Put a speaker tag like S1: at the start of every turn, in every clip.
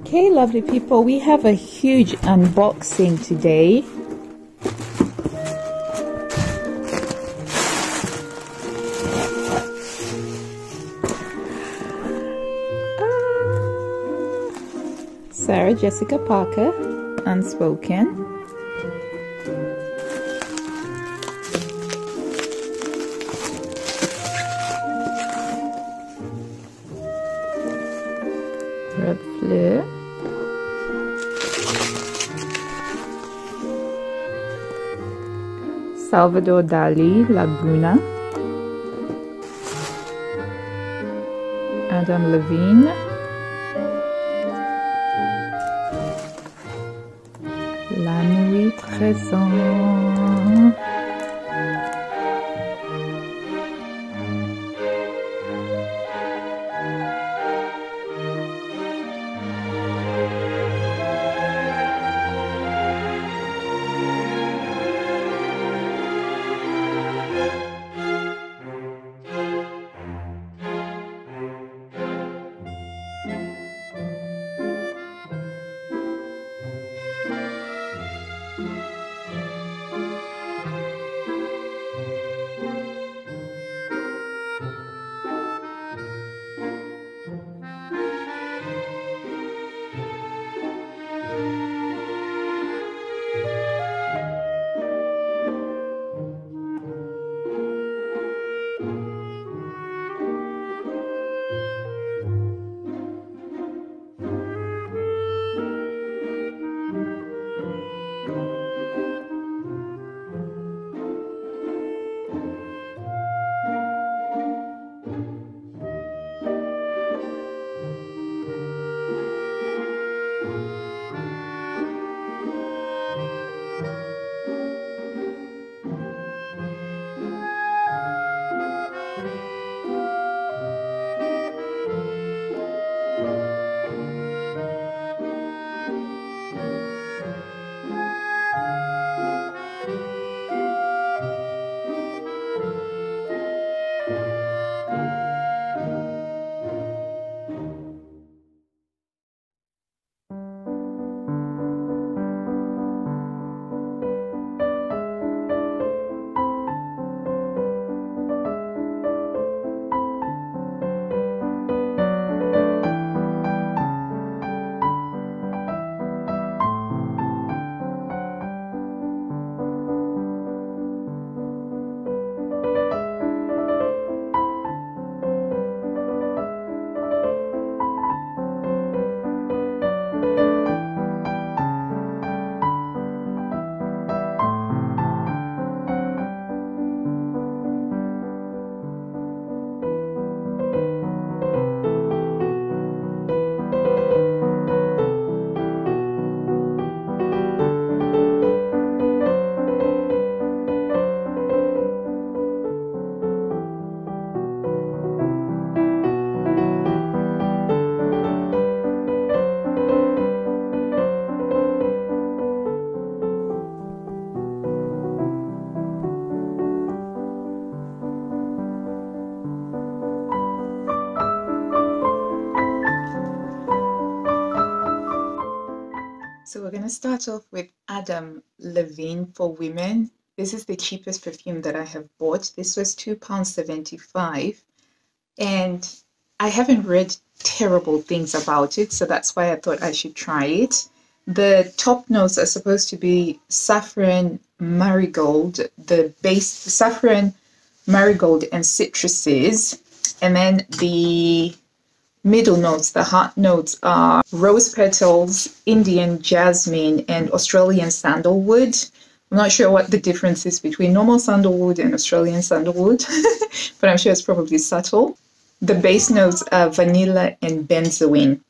S1: Okay, lovely people, we have a huge unboxing today. Ah. Sarah Jessica Parker, Unspoken. Salvador Dali, Laguna. Adam Levine. La nuit présente. So we're going to start off with Adam Levine for women. This is the cheapest perfume that I have bought. This was £2.75 and I haven't read terrible things about it, so that's why I thought I should try it. The top notes are supposed to be saffron, marigold, the base saffron, marigold, and citruses, and then the middle notes, the hot notes are rose petals, Indian jasmine, and Australian sandalwood. I'm not sure what the difference is between normal sandalwood and Australian sandalwood, but I'm sure it's probably subtle. The base notes are vanilla and benzoin.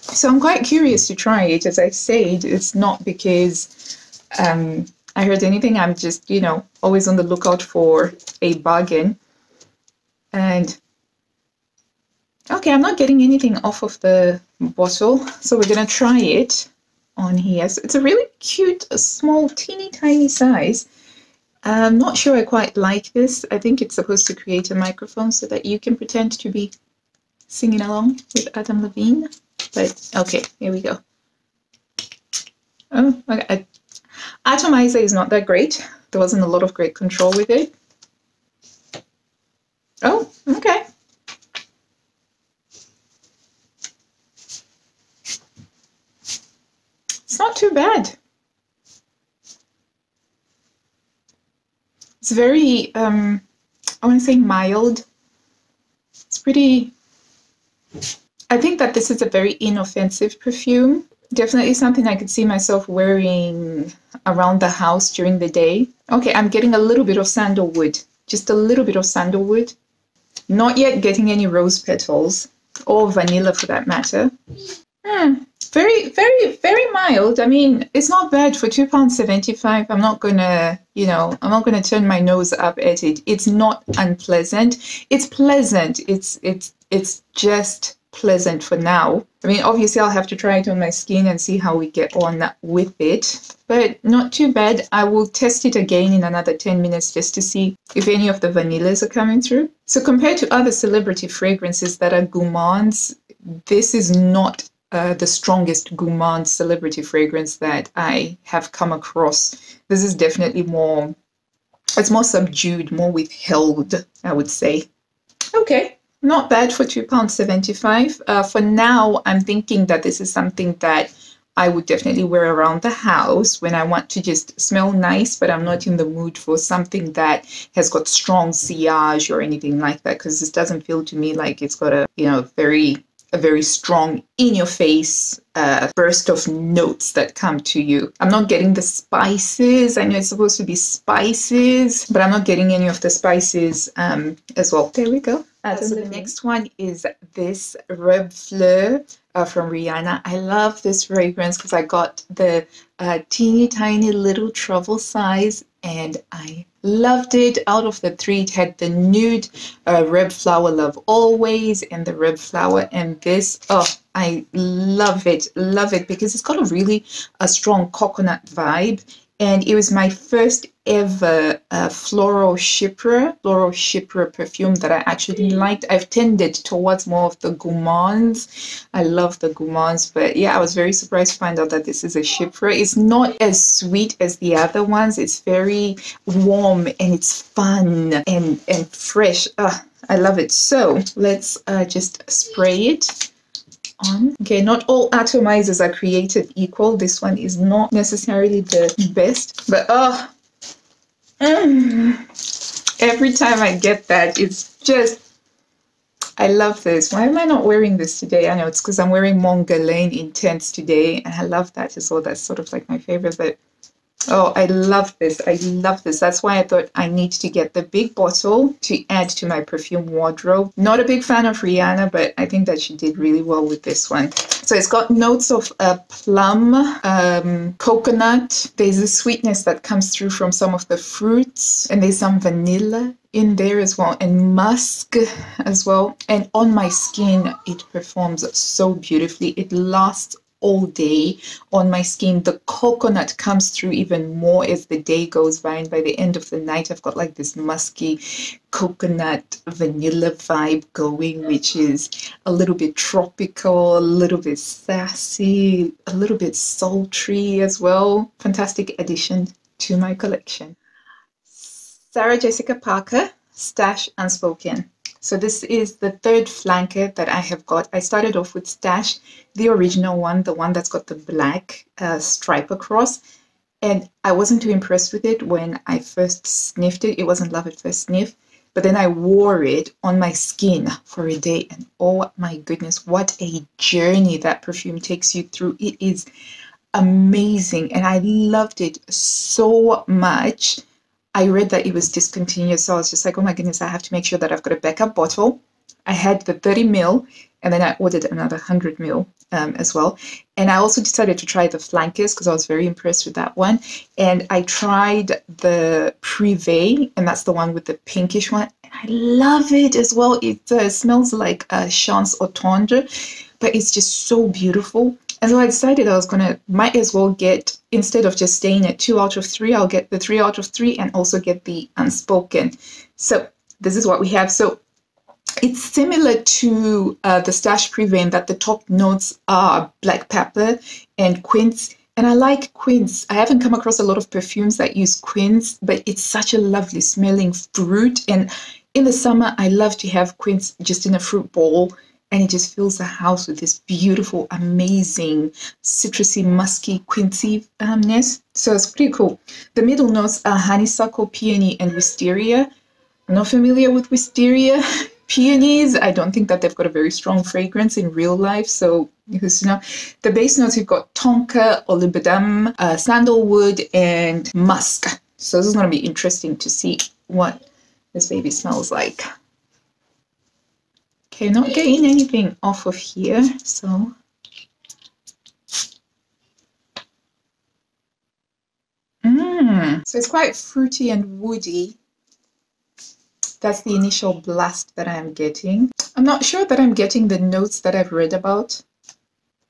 S1: So I'm quite curious to try it. As I said, it's not because um, I heard anything. I'm just, you know, always on the lookout for a bargain. And Okay, I'm not getting anything off of the bottle, so we're going to try it on here. So it's a really cute, small, teeny tiny size. I'm not sure I quite like this. I think it's supposed to create a microphone so that you can pretend to be singing along with Adam Levine. But okay, here we go. Oh, okay. Atomizer is not that great. There wasn't a lot of great control with it. Oh, okay. It's not too bad. It's very, um, I want to say mild. It's pretty, I think that this is a very inoffensive perfume. Definitely something I could see myself wearing around the house during the day. Okay, I'm getting a little bit of sandalwood, just a little bit of sandalwood. Not yet getting any rose petals or vanilla for that matter. Hmm, very, very, very mild. I mean, it's not bad for two pounds seventy-five. I'm not gonna, you know, I'm not gonna turn my nose up at it. It's not unpleasant. It's pleasant. It's it's it's just pleasant for now. I mean, obviously, I'll have to try it on my skin and see how we get on with it, but not too bad. I will test it again in another 10 minutes just to see if any of the vanillas are coming through. So, compared to other celebrity fragrances that are gourmands, this is not uh, the strongest gourmand celebrity fragrance that I have come across. This is definitely more, it's more subdued, more withheld, I would say. Okay, not bad for £2.75. Uh, for now, I'm thinking that this is something that I would definitely wear around the house when I want to just smell nice, but I'm not in the mood for something that has got strong sillage or anything like that because this doesn't feel to me like it's got a, you know, very a very strong in your face uh, burst of notes that come to you. I'm not getting the spices. I know it's supposed to be spices, but I'm not getting any of the spices um, as well. There we go. Uh, so the next one is this Reb'l Fleur uh, from Rihanna. I love this fragrance because I got the uh, teeny tiny little travel size and I loved it. Out of the three, it had the nude uh, Reb'l Fleur love always and the Reb'l Fleur and this. Oh, I love it, love it because it's got a really a strong coconut vibe and it was my first ever uh, floral chypre, floral chypre perfume that I actually liked. I've tended towards more of the gourmands. I love the gourmands, but yeah, I was very surprised to find out that this is a chypre. It's not as sweet as the other ones. It's very warm and it's fun and and fresh. Uh, I love it. So let's uh, just spray it on. Okay, not all atomizers are created equal. This one is not necessarily the best, but oh, mm, every time I get that, it's just, I love this. Why am I not wearing this today? I know it's because I'm wearing Mon Guerlain Intense today, and I love that as well. That's sort of like my favorite, but Oh, I love this. I love this. That's why I thought I need to get the big bottle to add to my perfume wardrobe. Not a big fan of Rihanna, but I think that she did really well with this one. So it's got notes of uh, plum, um, coconut. There's a sweetness that comes through from some of the fruits, and there's some vanilla in there as well and musk as well and on my skin it performs so beautifully it lasts all day on my skin. The coconut comes through even more as the day goes by. And by the end of the night, I've got like this musky coconut vanilla vibe going, which is a little bit tropical, a little bit sassy, a little bit sultry as well. Fantastic addition to my collection. Sarah Jessica Parker, Stash Unspoken. So this is the third flanker that I have got. I started off with Stash, the original one, the one that's got the black uh, stripe across. And I wasn't too impressed with it when I first sniffed it. It wasn't love at first sniff. But then I wore it on my skin for a day. And oh my goodness, what a journey that perfume takes you through. It is amazing. And I loved it so much I read that it was discontinued. So I was just like, oh my goodness, I have to make sure that I've got a backup bottle. I had the 30 mil and then I ordered another 100 mil um, as well. And I also decided to try the flankers because I was very impressed with that one. And I tried the Privé, and that's the one with the pinkish one. And I love it as well. It uh, smells like a Chance Eau Tendre, but it's just so beautiful. And so I decided I was gonna might as well get instead of just staying at two out of three, I'll get the three out of three and also get the unspoken. So this is what we have. So it's similar to uh, the Stash Privé that the top notes are black pepper and quince. And I like quince. I haven't come across a lot of perfumes that use quince, but it's such a lovely smelling fruit. And in the summer, I love to have quince just in a fruit bowl and it just fills the house with this beautiful, amazing, citrusy, musky, quinciness. So it's pretty cool. The middle notes are honeysuckle, peony, and wisteria. I'm not familiar with wisteria. Peonies, I don't think that they've got a very strong fragrance in real life. So, you know, the base notes you've got tonka, olibanum, uh, sandalwood, and musk. So this is going to be interesting to see what this baby smells like. Okay, not getting anything off of here, so Mmm. So it's quite fruity and woody. That's the initial blast that I'm getting. I'm not sure that I'm getting the notes that I've read about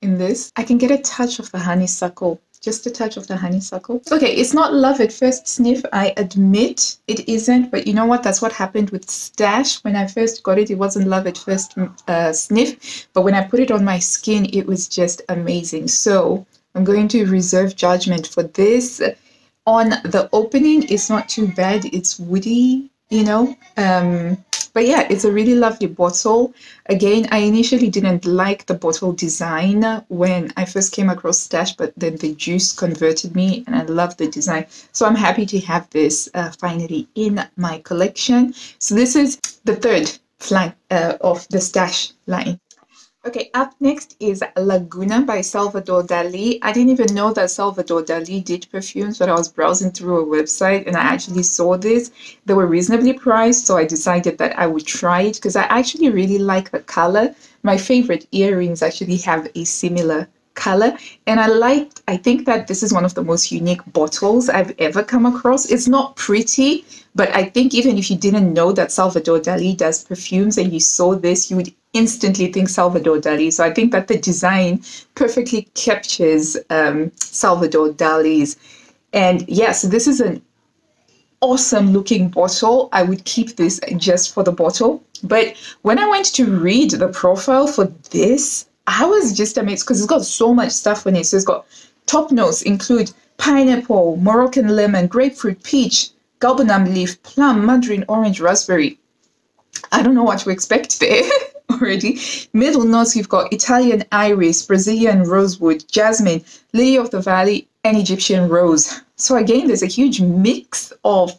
S1: in this. I can get a touch of the honeysuckle just a touch of the honeysuckle. Okay, it's not love at first sniff, I admit it isn't, but you know what? That's what happened with Stash. When I first got it, it wasn't love at first uh, sniff, but when I put it on my skin, it was just amazing. So I'm going to reserve judgment for this. On the opening, it's not too bad. It's woody, you know. Um, but yeah, it's a really lovely bottle. Again, I initially didn't like the bottle design when I first came across Stash, but then the juice converted me and I love the design. So I'm happy to have this uh, finally in my collection. So this is the third flank uh, of the Stash line. Okay, up next is Laguna by Salvador Dali. I didn't even know that Salvador Dali did perfumes, but I was browsing through a website and I actually saw this. They were reasonably priced, so I decided that I would try it because I actually really like the color. My favorite earrings actually have a similar color and i like i think that this is one of the most unique bottles i've ever come across it's not pretty but i think even if you didn't know that salvador dali does perfumes and you saw this you would instantly think salvador dali. So i think that the design perfectly captures um, salvador dali's. And yes this is an awesome looking bottle. I would keep this just for the bottle. But when i went to read the profile for this I was just amazed because it's got so much stuff in it. So it's got top notes include pineapple, Moroccan lemon, grapefruit, peach, galbanum leaf, plum, mandarin, orange, raspberry. I don't know what to expect there already. Middle notes, you've got Italian iris, Brazilian rosewood, jasmine, lily of the valley, and Egyptian rose. So again, there's a huge mix of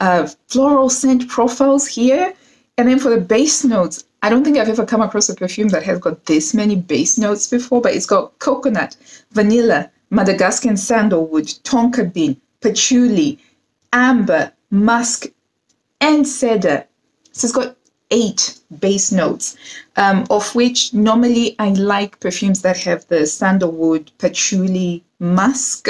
S1: uh, floral scent profiles here. And then for the base notes, I don't think I've ever come across a perfume that has got this many base notes before, but it's got coconut, vanilla, Madagascan sandalwood, tonka bean, patchouli, amber, musk, and cedar. So it's got eight base notes, um, of which normally I like perfumes that have the sandalwood, patchouli, musk,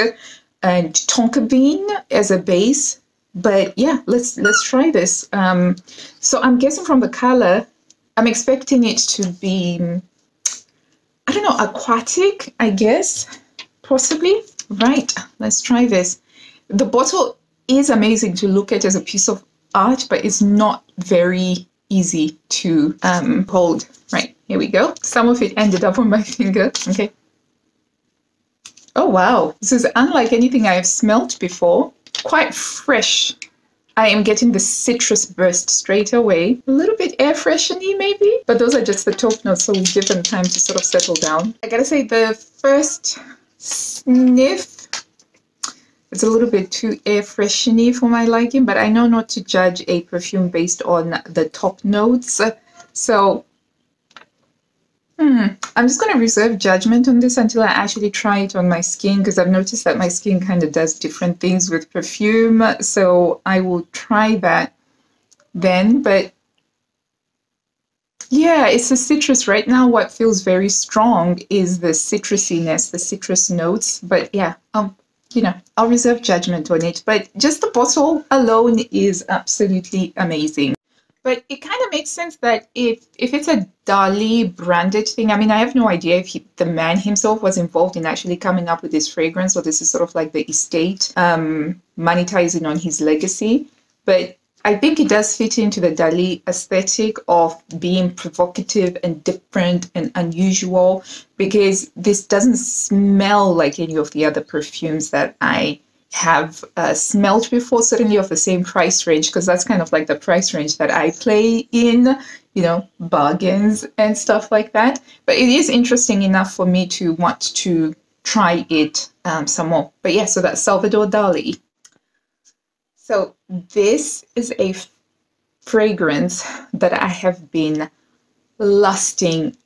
S1: and tonka bean as a base. But yeah, let's let's try this. Um, so I'm guessing from the color I'm expecting it to be, I don't know, aquatic, I guess, possibly. Right, let's try this. The bottle is amazing to look at as a piece of art, but it's not very easy to um, hold. Right, here we go. Some of it ended up on my finger. Okay. Oh, wow. This is unlike anything I have smelt before. Quite fresh I am getting the citrus burst straight away. A little bit air fresheny maybe, but those are just the top notes, so we'll give them time to sort of settle down. I gotta say the first sniff, it's a little bit too air fresheny for my liking, but I know not to judge a perfume based on the top notes. So Hmm. I'm just going to reserve judgment on this until I actually try it on my skin because I've noticed that my skin kind of does different things with perfume. So I will try that then. But yeah, it's a citrus. Right now, what feels very strong is the citrusiness, the citrus notes. But yeah, um, you know, I'll reserve judgment on it. But just the bottle alone is absolutely amazing. But it kind of makes sense that if if it's a Dali branded thing, I mean, I have no idea if he, the man himself was involved in actually coming up with this fragrance, or this is sort of like the estate um, monetizing on his legacy. But I think it does fit into the Dali aesthetic of being provocative and different and unusual because this doesn't smell like any of the other perfumes that I have uh, smelled before, certainly of the same price range, because that's kind of like the price range that I play in, you know, bargains and stuff like that. But it is interesting enough for me to want to try it um, some more. But yeah, so that's Salvador Dali. So this is a fragrance that I have been lusting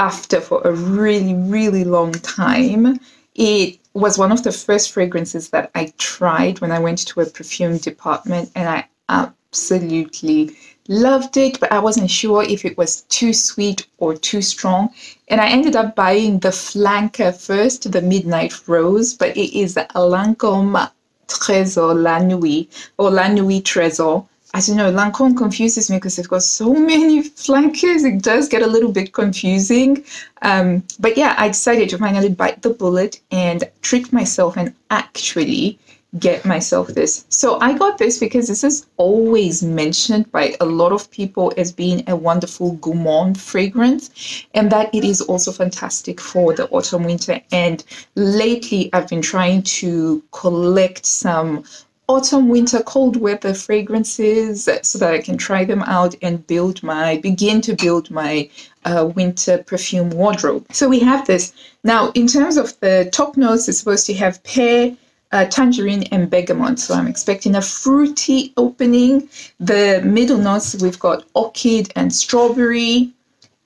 S1: after for a really, really long time. It was one of the first fragrances that I tried when I went to a perfume department, and I absolutely loved it, but I wasn't sure if it was too sweet or too strong. And I ended up buying the flanker first, the Midnight Rose, but it is Lancome Trésor La Nuit or La Nuit Trésor. I don't know, Lancome confuses me because they've got so many flankers. It does get a little bit confusing. Um, but yeah, I decided to finally bite the bullet and trick myself and actually get myself this. So I got this because this is always mentioned by a lot of people as being a wonderful gourmand fragrance and that it is also fantastic for the autumn winter. And lately I've been trying to collect some autumn winter cold weather fragrances so that I can try them out and build my begin to build my uh, winter perfume wardrobe. So we have this. Now in terms of the top notes it's supposed to have pear uh, tangerine and bergamot. So I'm expecting a fruity opening. The middle notes, we've got orchid and strawberry,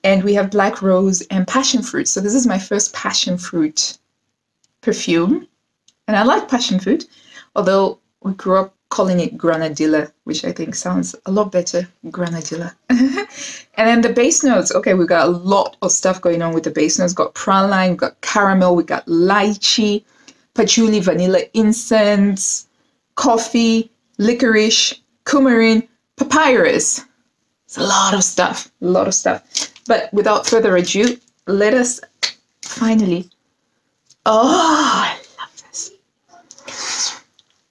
S1: and we have black rose and passion fruit. So this is my first passion fruit perfume. And I like passion fruit, although we grew up calling it granadilla, which I think sounds a lot better, granadilla. and then the base notes, okay, we've got a lot of stuff going on with the base notes. We've got praline, we've got caramel, we've got lychee, patchouli, vanilla incense, coffee, licorice, coumarin, papyrus. It's a lot of stuff, a lot of stuff. But without further ado, let us finally. Oh, I love this.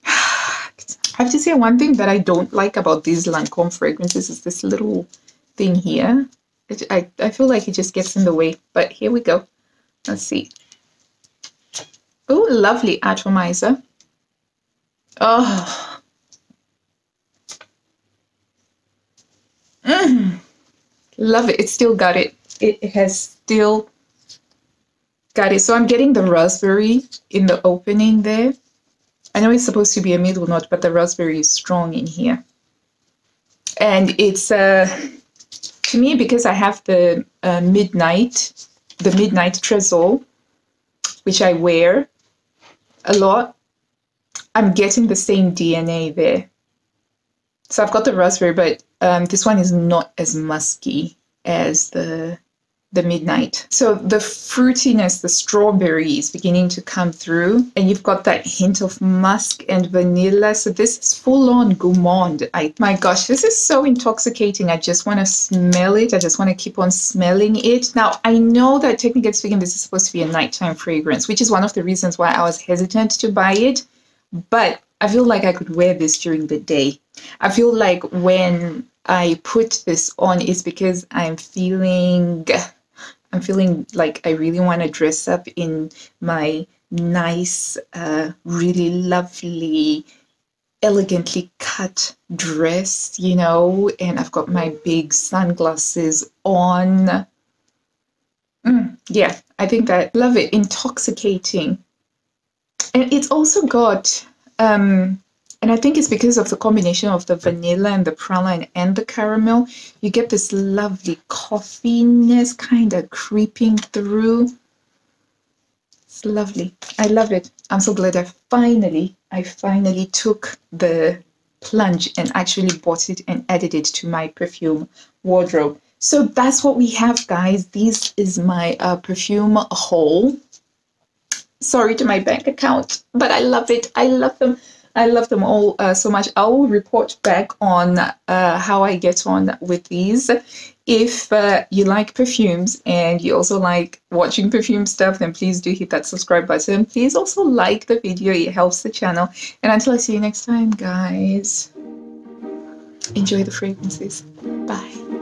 S1: I have to say one thing that I don't like about these Lancome fragrances is this little thing here. It, I, I feel like it just gets in the way, but here we go. Let's see. Oh, lovely atomizer. Oh. Mm. Love it. It still got it. It has still got it. So I'm getting the raspberry in the opening there. I know it's supposed to be a middle note, but the raspberry is strong in here. And it's, uh, to me, because I have the uh, midnight, the midnight Trésor, which I wear, a lot, I'm getting the same DNA there. So I've got the raspberry, but um, this one is not as musky as the the midnight. So the fruitiness, the strawberry is beginning to come through, and you've got that hint of musk and vanilla. So this is full on gourmand. I my gosh, this is so intoxicating. I just want to smell it. I just want to keep on smelling it. Now I know that technically speaking, this is supposed to be a nighttime fragrance, which is one of the reasons why I was hesitant to buy it. But I feel like I could wear this during the day. I feel like when I put this on, it's because I'm feeling I'm feeling like I really want to dress up in my nice, uh, really lovely, elegantly cut dress, you know, and I've got my big sunglasses on. Mm, yeah, I think I love it. Intoxicating. And it's also got um, and I think it's because of the combination of the vanilla and the praline and the caramel. You get this lovely coffeeness kind of creeping through. It's lovely. I love it. I'm so glad I finally, I finally took the plunge and actually bought it and added it to my perfume wardrobe. So that's what we have, guys. This is my uh, perfume haul. Sorry to my bank account, but I love it. I love them. I love them all uh, so much. I will report back on uh, how I get on with these. If uh, you like perfumes and you also like watching perfume stuff, then please do hit that subscribe button. Please also like the video, it helps the channel. And until I see you next time, guys. enjoy the fragrances. Bye.